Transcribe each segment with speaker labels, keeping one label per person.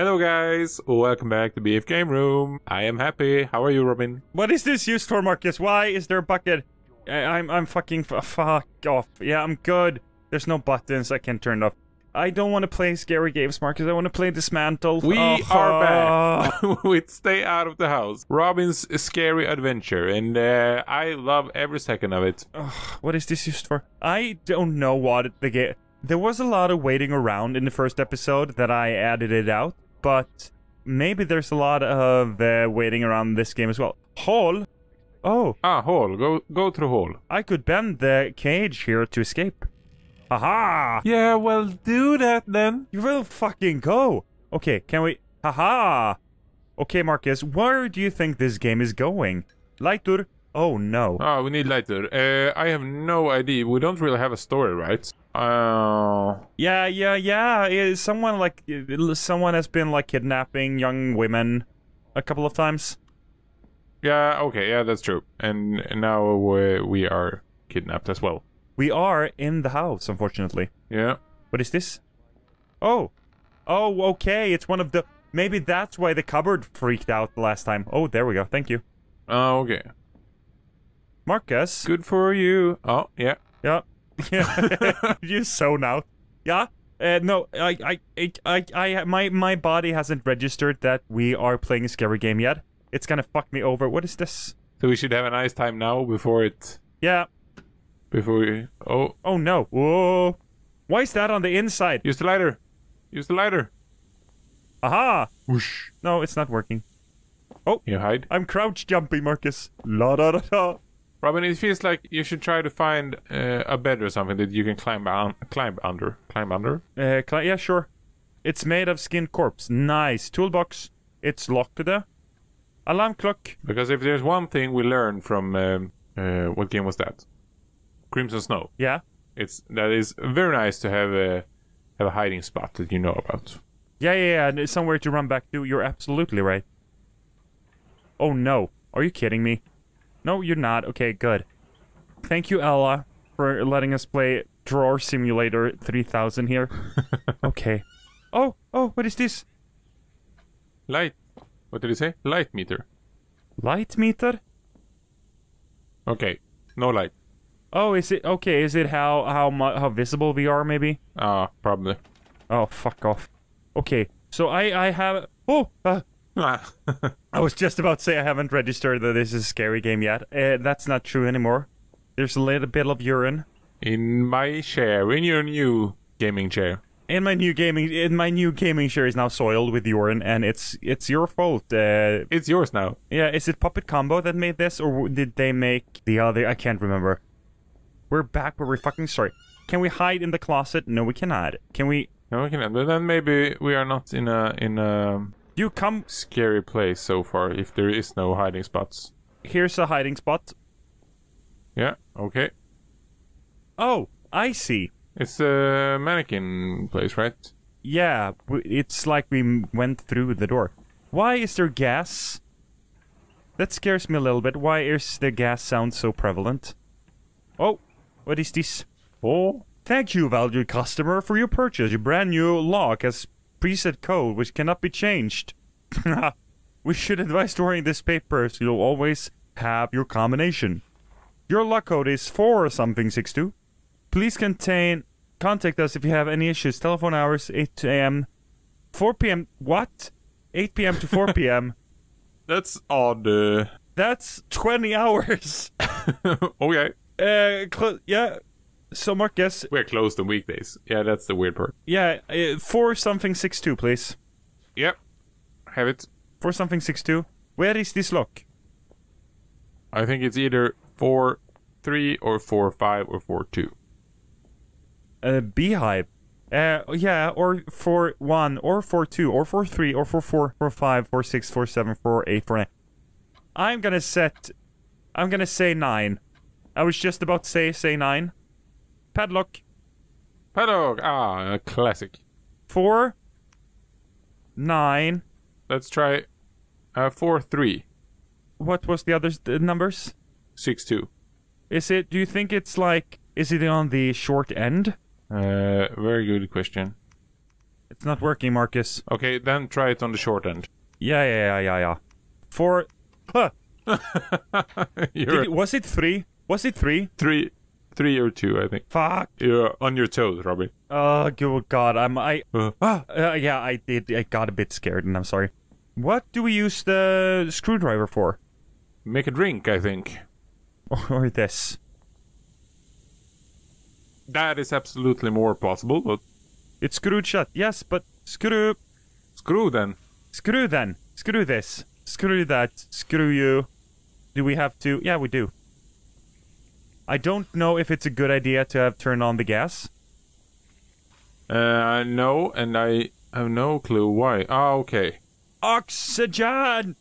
Speaker 1: Hello guys, welcome back to BF Game Room. I am happy. How are you, Robin?
Speaker 2: What is this used for, Marcus? Why is there a bucket? I, I'm I'm fucking f- fuck off. Yeah, I'm good. There's no buttons. I can turn it off. I don't want to play scary games, Marcus. I want to play Dismantle.
Speaker 1: We
Speaker 2: Oh,
Speaker 1: are back with Stay Out of the House, Robin's scary adventure, and uh, I love every second of it.
Speaker 2: What is this used for? I don't know what the game. There was a lot of waiting around in the first episode that I added it out, but maybe there's a lot of uh, waiting around this game as well. Hall. Oh,
Speaker 1: Ah, hall. Go go through hall.
Speaker 2: I could bend the cage here to escape. Haha!
Speaker 1: Yeah, well, do that then.
Speaker 2: You will fucking go. Okay, can we? Haha. Okay, Marcus, where do you think this game is going? Lightur? Oh no.
Speaker 1: Ah, we need lighter. Uh, I have no idea. We don't really have a story, right? Uh,
Speaker 2: Yeah, yeah, yeah. Someone like someone has been like kidnapping young women a couple of times.
Speaker 1: yeah, okay, yeah, that's true. And now we, we are kidnapped as well.
Speaker 2: We are in the house, unfortunately.
Speaker 1: Yeah.
Speaker 2: What is this? Oh. Oh, okay. It's one of the. Maybe that's why the cupboard freaked out the last time. Oh, there we go. Thank you.
Speaker 1: Oh, okay.
Speaker 2: Marcus.
Speaker 1: Good for you. Oh, yeah.
Speaker 2: Yeah. Yeah. you so now. Yeah. Uh, no, I, I, I, I, I, my, my body hasn't registered that we are playing a scary game yet. It's gonna fuck me over. What is this?
Speaker 1: So we should have a nice time now before it.
Speaker 2: Yeah.
Speaker 1: Before we. Oh,
Speaker 2: Oh no. Whoa. Why is that on the inside?
Speaker 1: use the lighter. Use the lighter.
Speaker 2: Aha.
Speaker 1: Whoosh.
Speaker 2: No, it's not working. Oh.
Speaker 1: You hide.
Speaker 2: I'm crouch jumping, Marcus. La da da da.
Speaker 1: Robin, it feels like you should try to find uh, a bed or something that you can climb on, climb under, climb under.
Speaker 2: Uh, cli- yeah, sure. It's made of skinned corpse. Nice. Toolbox. It's locked there. Alarm clock.
Speaker 1: Because if there's one thing we learned from um, uh, what game was that? Crimson Snow.
Speaker 2: Yeah.
Speaker 1: It's that is very nice to have a have a hiding spot that you know about.
Speaker 2: Yeah, yeah, yeah. and Somewhere to run back to. You're absolutely right. Oh no. Are you kidding me? No, you're not. Okay, good. Thank you, Ella, for letting us play Drawer Simulator 3000 here. okay. Oh, oh, what is this?
Speaker 1: Light. What did he say? Light meter.
Speaker 2: Light meter?
Speaker 1: Okay. No light.
Speaker 2: Oh, is it okay? Is it how how mu- how visible we are? Maybe.
Speaker 1: Ah, probably.
Speaker 2: Oh, fuck off. Okay, so I I have. Oh, uh,
Speaker 1: Ah.
Speaker 2: I was just about to say I haven't registered that this is a scary game yet. Uh, that's not true anymore. There's a little bit of urine
Speaker 1: in my chair, in your new gaming chair.
Speaker 2: in my new gaming. In my new gaming chair is now soiled with urine, and it's it's your fault. Uh,
Speaker 1: It's yours now.
Speaker 2: yeah, is it Puppet Combo that made this, or did they make the other? I can't remember. We're back, but we're fucking sorry. Can we hide in the closet? No, we cannot. Can we?
Speaker 1: No, we cannot. But then maybe we are not in a in a
Speaker 2: You come.
Speaker 1: scary place so far. If there is no hiding spots.
Speaker 2: Here's a hiding spot.
Speaker 1: Yeah. Okay.
Speaker 2: Oh, I see.
Speaker 1: It's a mannequin place, right?
Speaker 2: Yeah, it's like we went through the door. Why is there gas? That scares me a little bit. Why is the gas sound so prevalent? Oh, what is this?
Speaker 1: Oh.
Speaker 2: Thank you, valued customer, for your purchase. Your brand new lock has preset code which cannot be changed. we should advise storing this paper so you'll always have your combination. Your lock code is 4 something 62. Please contain contact us if you have any issues. Telephone hours 8 a.m. 4 p.m. What? 8 p.m. to 4 p.m.
Speaker 1: That's odd. Uh,
Speaker 2: That's 20 hours.
Speaker 1: okay.
Speaker 2: Uh, cl- yeah. So Marcus,
Speaker 1: We're closed on weekdays. Yeah, that's the weird part.
Speaker 2: yeah, uh, four something six two, please.
Speaker 1: Yep. Have it.
Speaker 2: Four something six two. Where is this lock?
Speaker 1: I think it's either four three or four five or four two.
Speaker 2: A beehive. Uh, yeah, or four one, or four two, or four three, or four four, four five, four six, four seven, four eight, four nine. I'm gonna set. I'm gonna say nine. I was just about to say say nine. Padlock.
Speaker 1: Padlock. Ah, a classic.
Speaker 2: Four. Nine.
Speaker 1: Let's try uh, four three
Speaker 2: What was the other the numbers?
Speaker 1: six two.
Speaker 2: Is it? Do you think it's like? Is it on the short end?
Speaker 1: Uh, very good question.
Speaker 2: It's not working, Marcus.
Speaker 1: Okay, then try it on the short end.
Speaker 2: Yeah, yeah, yeah, yeah, yeah. Four. Huh. Did was it three? Was it three?
Speaker 1: three, three or two, I think.
Speaker 2: Fuck.
Speaker 1: You're on your toes, Robin.
Speaker 2: Oh, good God. I'm. I.
Speaker 1: Uh,
Speaker 2: Ah. Uh, yeah, I did. I got a bit scared, and I'm sorry. What do we use the screwdriver for?
Speaker 1: make a drink, I think.
Speaker 2: Or this?
Speaker 1: That is absolutely more possible, but
Speaker 2: It's screwed shut. Yes, but screw.
Speaker 1: screw then.
Speaker 2: Screw then. Screw this. Screw that. Screw you. Do we have to? Yeah, we do. I don't know if it's a good idea to have turned on the gas.
Speaker 1: Uh, no, and I have no clue why. Ah, okay.
Speaker 2: Oxygen!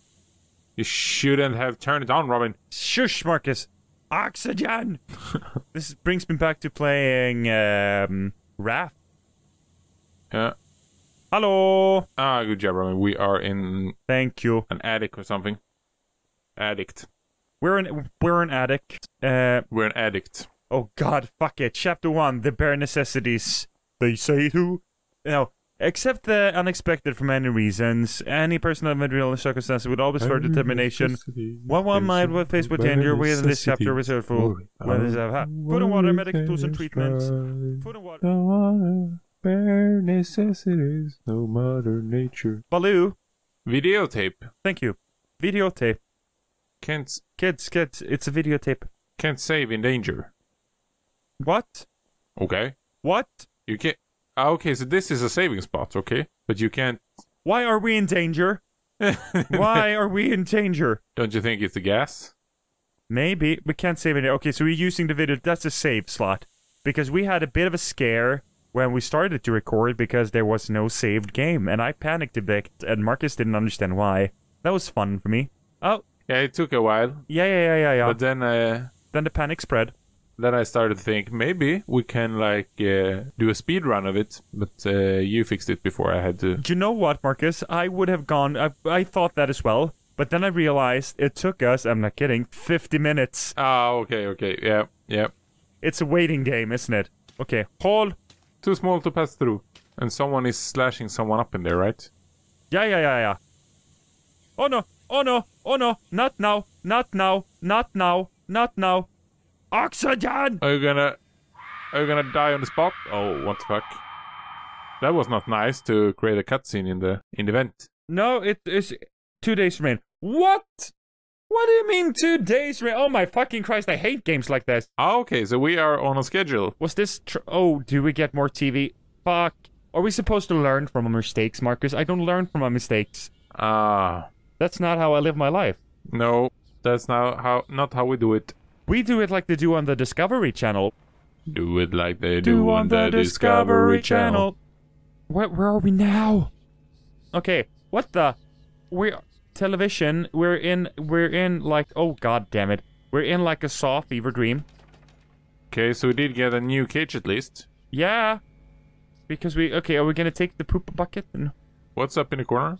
Speaker 1: You shouldn't have turned it on, Robin.
Speaker 2: Shush, Marcus. Oxygen! this brings me back to playing um, Raft.
Speaker 1: Yeah.
Speaker 2: Hello!
Speaker 1: Ah, good job, Robin. We are in
Speaker 2: Thank you.
Speaker 1: an attic or something. Addict.
Speaker 2: We're an we're an addict. Uh,
Speaker 1: We're an addict.
Speaker 2: oh God, fuck it. Chapter one: the bare necessities. They say to. No, except the unexpected for many reasons. Any person of material circumstances would always for determination. What one might be faced with danger within this chapter reserved for when is a food and water, medical tools and treatments. Food and water.
Speaker 1: Don't wanna bare necessities, no mother nature.
Speaker 2: Baloo.
Speaker 1: Videotape.
Speaker 2: Thank you. Videotape.
Speaker 1: Can't
Speaker 2: Kids, kids, it's a videotape.
Speaker 1: can't save in danger.
Speaker 2: What?
Speaker 1: Okay.
Speaker 2: What?
Speaker 1: You can't. Ah, okay, so this is a saving spot, okay? But you can't.
Speaker 2: Why are we in danger? Why are we in danger?
Speaker 1: Don't you think it's the gas?
Speaker 2: Maybe we can't save it. Okay, so we're using the video. That's a save slot because we had a bit of a scare when we started to record because there was no saved game, and I panicked a bit, and Marcus didn't understand why. That was fun for me. Oh,
Speaker 1: Yeah, it took a while,
Speaker 2: yeah, yeah, yeah, yeah, yeah.
Speaker 1: but then uh,
Speaker 2: then the panic spread.
Speaker 1: then I started to think maybe we can like uh, do a speed run of it. But uh, you fixed it before I had to.
Speaker 2: Do you know what, Marcus? I would have gone. I, I thought that as well, but then I realized it took us. I'm not kidding. 50 minutes.
Speaker 1: Ah, okay, okay, yeah, yeah.
Speaker 2: It's a waiting game, isn't it? Okay, hold.
Speaker 1: Too small to pass through, and someone is slashing someone up in there, right?
Speaker 2: Yeah, yeah, yeah, yeah. Oh no! Oh no! Oh no! Not now! Not now! Not now! Not now! Oxygen!
Speaker 1: Are you gonna? Are you gonna die on the spot? Oh, what the fuck? That was not nice to create a cutscene in the in the event.
Speaker 2: No, it is two days remain. What? What do you mean two days remain? Oh my fucking Christ! I hate games like this.
Speaker 1: Ah, okay, so we are on a schedule.
Speaker 2: Was this? Tr- oh, do we get more TV? Fuck. Are we supposed to learn from our mistakes, Marcus? I don't learn from my mistakes.
Speaker 1: Ah,
Speaker 2: That's not how I live my life.
Speaker 1: no, that's now how not how we do it.
Speaker 2: We do it like they do on the Discovery Channel.
Speaker 1: Do it like they do, on the Discovery Channel.
Speaker 2: Where, where are we now? Okay, what the? We're television. We're in. We're in like. Oh god damn it. We're in like a saw fever dream.
Speaker 1: Okay, so we did get a new cage at least.
Speaker 2: Yeah. Because we. Okay, are we gonna take the poop bucket? And
Speaker 1: What's up in the corner?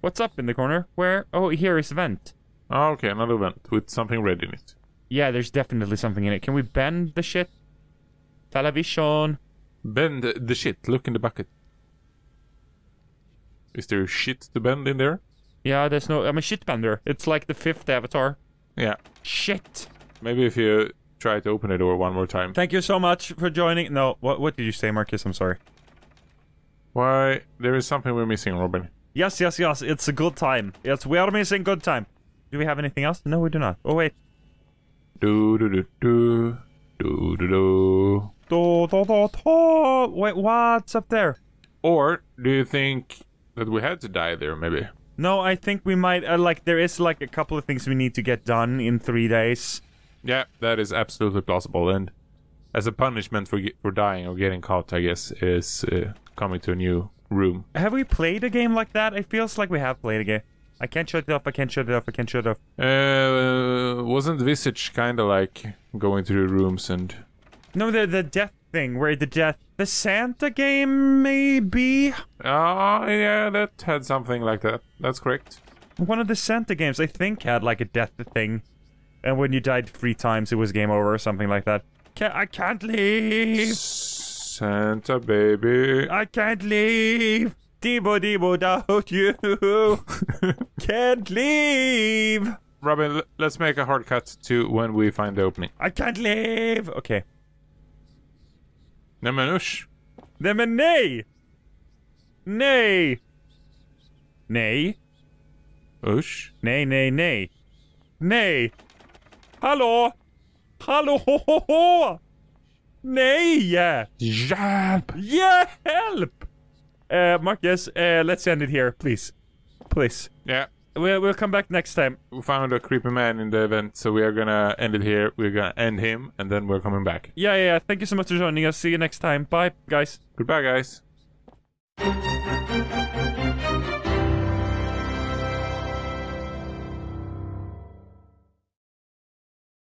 Speaker 2: What's up in the corner? Where? Oh, here is a vent.
Speaker 1: Ah, okay, another vent with something red in it.
Speaker 2: Yeah, there's definitely something in it. Can we bend the shit? Television.
Speaker 1: Bend the shit. Look in the bucket. Is there shit to bend in there?
Speaker 2: Yeah, there's no. I'm a shit bender. It's like the fifth avatar.
Speaker 1: Yeah.
Speaker 2: Shit.
Speaker 1: Maybe if you try to open the door one more time.
Speaker 2: Thank you so much for joining. No, what what did you say, Marcus? I'm sorry.
Speaker 1: Why? There is something we're missing, Robin.
Speaker 2: Yes, yes, yes. It's a good time. Yes, we are missing good time. Do we have anything else? No, we do not. Oh wait.
Speaker 1: Do do do do do do do.
Speaker 2: Do, do, do, do. Wait, what's up there?
Speaker 1: Or do you think that we had to die there? Maybe.
Speaker 2: No, I think we might. Uh, like, there is like a couple of things we need to get done in three days.
Speaker 1: Yeah, that is absolutely plausible. And as a punishment for for dying or getting caught, I guess is uh, coming to a new room.
Speaker 2: Have we played a game like that? It feels like we have played a game. I can't shut it off. I can't shut it off. I can't shut it off.
Speaker 1: Uh, wasn't Visage kind of like going through rooms and
Speaker 2: No, the the death thing where the death, the Santa game, maybe
Speaker 1: Ah, yeah, that had something like that. That's correct.
Speaker 2: one of the Santa games. I think had like a death thing, and when you died three times, it was game over or something like that. Ca I can't leave.
Speaker 1: Santa baby.
Speaker 2: I can't leave. Debo Debo without you. can't leave.
Speaker 1: Robin, let's make a hard cut to when we find the opening.
Speaker 2: I can't leave. Okay.
Speaker 1: Nej men usch.
Speaker 2: Nej men nej! Nej! Nej.
Speaker 1: Usch.
Speaker 2: Nej, nej, nej. Nej! Hallå! Hallå! Nej!
Speaker 1: Hjälp!
Speaker 2: Hjälp! Uh, Marcus, uh, let's end it here, please. Please.
Speaker 1: Yeah.
Speaker 2: We'll, we'll come back next time.
Speaker 1: We found a creepy man in the event, so we are gonna end it here. We're gonna end him, and then we're coming back.
Speaker 2: Yeah, yeah, yeah. Thank you so much for joining us. See you next time. Bye, guys.
Speaker 1: Goodbye, guys.